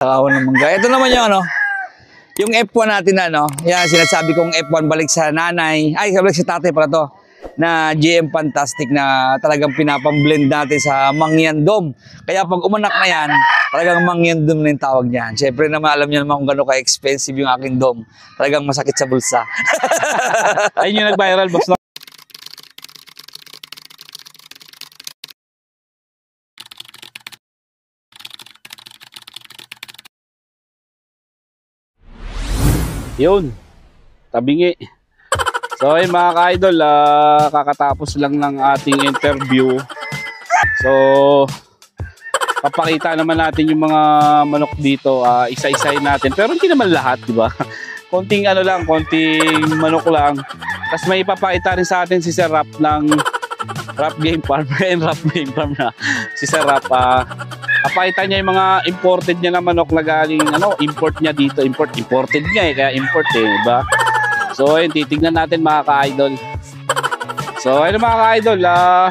Takawan ng mangga. Ito naman yung ano, yung F1 natin na ano, yan sinasabi kong F1 balik sa nanay, ay balik sa tatay pala to, na GM Fantastic na talagang pinapamblend natin sa Mangyandom. Kaya pag umanak na yan, talagang Mangyandom na yung tawag niyan. Siyempre naman alam niyo naman kung gano'n ka-expensive yung aking dom. Talagang masakit sa bulsa. Ayun yung nag-viral, boss. Yun. Tabingi. So, ayun mga ka-idol, ah, kakatapos lang ng ating interview. So, papakita naman natin yung mga manok dito. ah, isa-isahin natin. Pero hindi naman lahat, di ba? Konting ano lang, konting manok lang. Tapos may ipapakita rin sa atin si Sir Rap ng Rap Game Farm. and Rap Game Farm na. Si Sir Rap, ah, papakita niya yung mga imported niya na manok na galing, ano, import niya dito. Import, imported niya eh, kaya import eh, di ba? So, ayun, titignan natin mga ka-idol. So, ayun mga ka-idol, ah,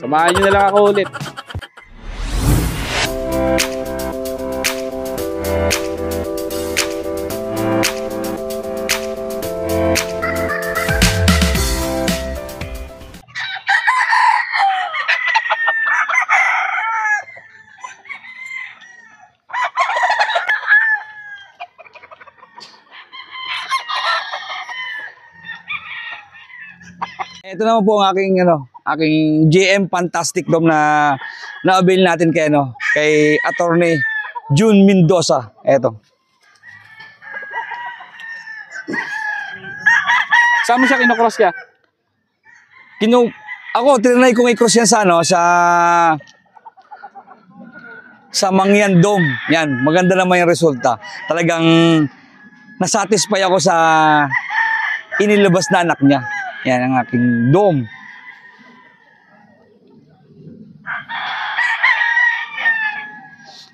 samahan niyo na lang ako ulit. Ito naman po ang aking ano, aking GM Fantastic Dom na na-avail natin kay ano, kay Attorney June Mendoza. Ito. Saan mo siya kinocross ka? Kinu ako tinry kong i-cross yan sa ano, sa sa Mangyan Dome. Yan, maganda naman yung resulta. Talagang nasatisfy ako sa inilabas na anak niya. Yan ang aking dome.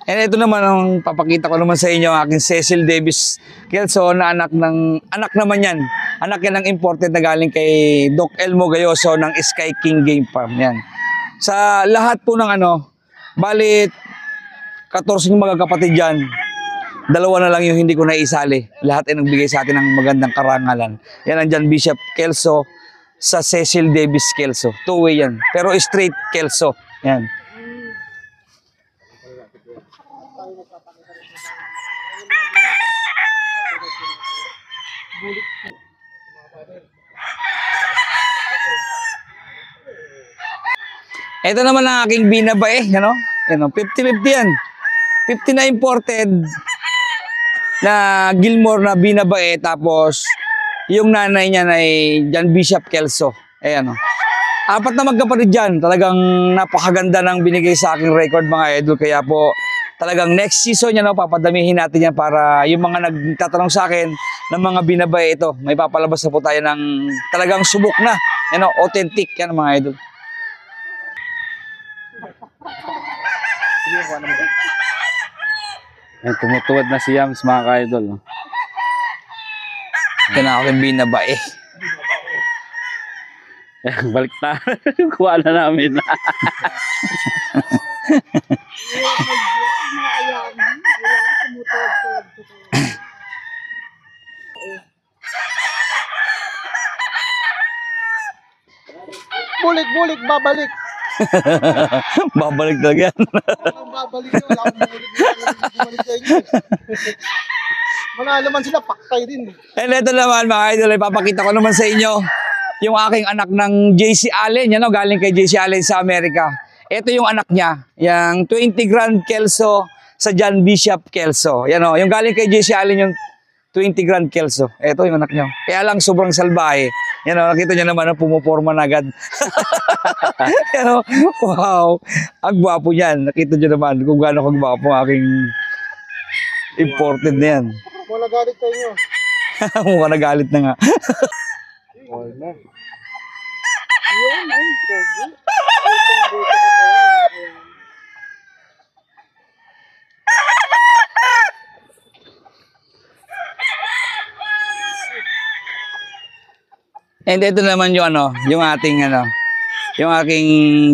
And ito naman ang papakita ko naman sa inyo ang aking Cecil Davis Kelso na anak ng anak naman yan. Anak yan ng imported na galing kay Doc Elmo Gayoso ng Sky King Game Farm yan. Sa lahat po ng ano, balit 14 yung magkakapatid dyan. Dalawa na lang yung hindi ko naisali. Lahat ay nagbigay sa atin ng magandang karangalan. Yan ang John Bishop Kelso sa Cecil Davis Kelso. Two-way yan. Pero straight Kelso. Yan. Ito naman ang aking binabae, ano? Ano, 50-50 yan. 50 na imported na Gilmore na binabae tapos yung nanay niya ay John Bishop Kelso. Eh ano. Apat na magkapatid dyan. Talagang napakaganda ng binigay sa aking record mga idol. Kaya po talagang next season yan, no, papadamihin natin yan para yung mga nagtatanong sa akin ng mga binabae ito, may papalabas na po tayo ng talagang subok na. Yan, no, authentic yan mga idol. Ayun, tumutuwad na si Yams mga ka-idol. Yan ang aking binabae. Eh, balik na. Kuha na namin. Bulik-bulik, babalik. Babalik talaga yan. Babalik yun, wala akong bumalik sa inyo. Manalo man sila, paktay din. And ito naman mga idol, ipapakita ko naman sa inyo yung aking anak ng JC Allen, yan o, galing kay JC Allen sa Amerika. Ito yung anak niya, yung 20 Grand Kelso sa John Bishop Kelso. Yan o, yung galing kay JC Allen yung 20 Grand Kelso. Ito yung anak niya. Kaya lang sobrang salbahe. Yan o, nakita niyo naman, oh, pumuporma na agad. yan o, wow. Ang gwapo niyan. Nakita niyo naman kung gaano kagwapo ang aking imported na yan. Wala galit sa inyo. Mukha nagalit na nga. Wala. Yun, ay, pogi. Butong-buto ka pa yan. Ayan. And ito naman yung ano, yung ating ano, yung aking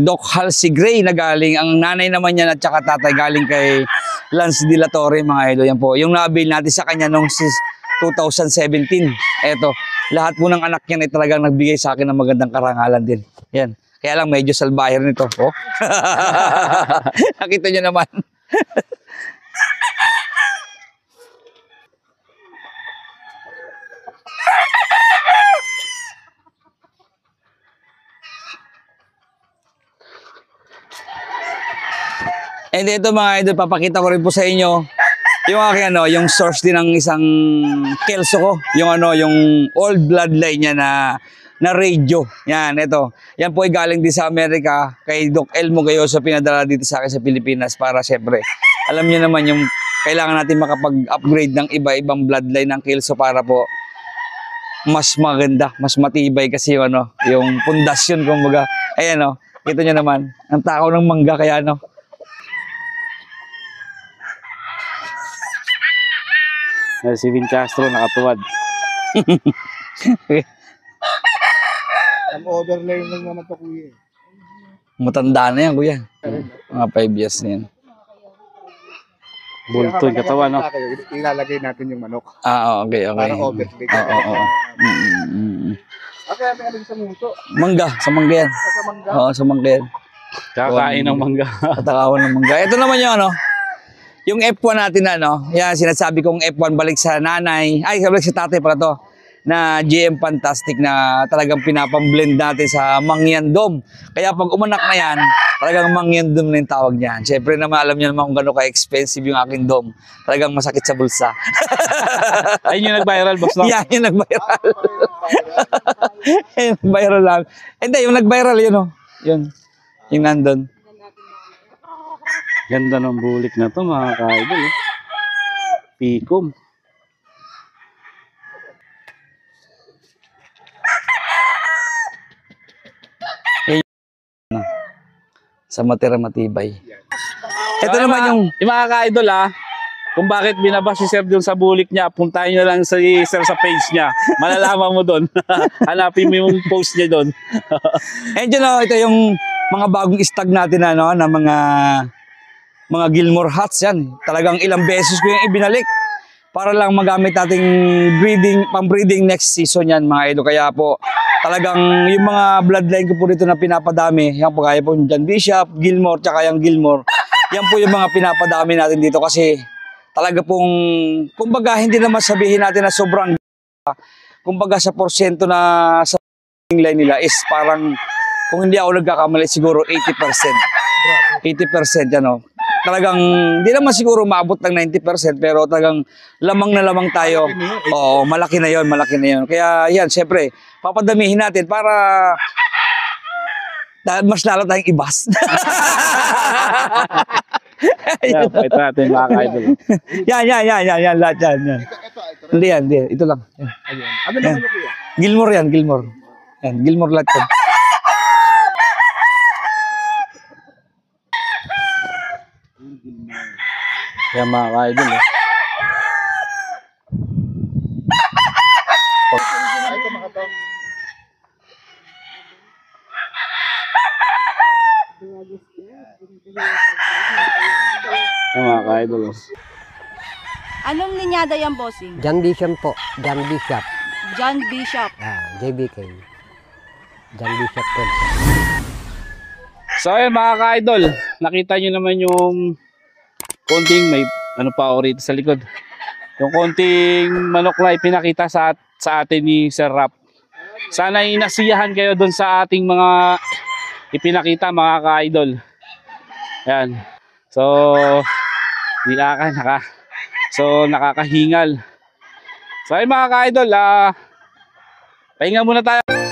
Doc Halsey Gray na galing, ang nanay naman niya at saka tatay galing kay Lance De La Torre, mga idol. Yan po. Yung na-avail natin sa kanya nung sis- 2017. Eto, lahat po ng anak niya ay talagang nagbigay sa akin ng magandang karangalan din. Yan. Kaya lang medyo salbaher nito. Oh. Nakita niyo naman. And ito mga idol, papakita ko rin po sa inyo yung aking ano, yung source din ng isang kelso ko. Yung ano, yung old bloodline niya na na radio. Yan, ito. Yan po ay galing din sa Amerika kay Doc Elmo Gayoso pinadala dito sa akin sa Pilipinas para syempre, alam niyo naman yung kailangan natin makapag-upgrade ng iba-ibang bloodline ng kelso para po mas maganda, mas matibay kasi yung ano, yung pundasyon kumbaga. Ayan oh, kita niyo naman, ang tao ng mangga kaya ano, si Vin Castro nakatuwad. Ang overlay lang naman to kuya. eh. matanda na yan kuya. Mga 5 years na yan. Bulto yung katawan, no? Ilalagay natin yung manok. Ah, okay, okay. Para overlay. Oo, oo, oo. Mm, mm, mm. Okay, may alin sa muso. Mangga, sa mangga yan. Sa mangga. Oo, sa mangga yan. Kakain ng mangga. Katakawan ng mangga. Ito naman yung ano, yung F1 natin na, no? Yan, sinasabi kong F1 balik sa nanay. Ay, balik sa tatay pala to. Na GM Fantastic na talagang pinapamblend natin sa Mangyandom. Kaya pag umanak na yan, talagang Mangyandom na yung tawag niyan. Siyempre naman, alam niyo naman kung gano'n ka-expensive yung aking dom. Talagang masakit sa bulsa. Ayun yung nag-viral, boss, no? Yan yung nag-viral. yung nag-viral lang. Hindi, yung nag-viral yun, oh. Yun. Yung nandun. Ganda ng bulik na to, mga ka-idol. Eh. Pikom. Sa matira matibay. Ito naman yung... Yung mga ka-idol, ah, kung bakit binaba si Sir doon sa bulik niya, puntahan nyo lang si Sir sa page niya. Malalaman mo doon. Hanapin mo yung post niya doon. And yun, oh, ito yung mga bagong stag natin ano, na mga mga Gilmore hats yan. Talagang ilang beses ko yung ibinalik para lang magamit nating breeding, pang-breeding next season yan mga idol. Kaya po, talagang yung mga bloodline ko po dito na pinapadami, yan po kaya po yung John Bishop, Gilmore, tsaka yung Gilmore. Yan po yung mga pinapadami natin dito kasi talaga pong, kumbaga hindi naman sabihin natin na sobrang kumbaga sa porsyento na sa line nila is parang kung hindi ako nagkakamali siguro 80%. 80% ano. Talagang hindi naman siguro maabot ng 90% pero talagang lamang na lamang tayo. Oo, malaki na 'yon, malaki na 'yon. Kaya yan, syempre, papadamihin natin para mas lalo tayong ibas. Kaya, pakita natin mga ka-idol. yan, yan, yan, yan, yan, lahat yan, yan. Ito, ito, ito. Hindi yan, hindi. Ito lang. Yan. Ayun. Ano naman yung kuya? Gilmore yan, Gilmore. Yan, Gilmore lahat yan. Kaya mga ka-idol, eh. Ito mga ka-idol. eh. Anong linyada yan, bossing? John Bishop po. John Bishop. John Bishop. Ah, JBK. John Bishop po. So ayun mga ka-idol, nakita nyo naman yung konting may ano pa ako rito sa likod. Yung konting manok na ipinakita sa, sa atin ni Sir Rap. Sana inasiyahan kayo doon sa ating mga ipinakita mga ka-idol. Yan. So, ka naka. So, nakakahingal. So ayun mga ka-idol, ah, pahinga muna tayo.